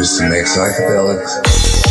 with some psychedelics.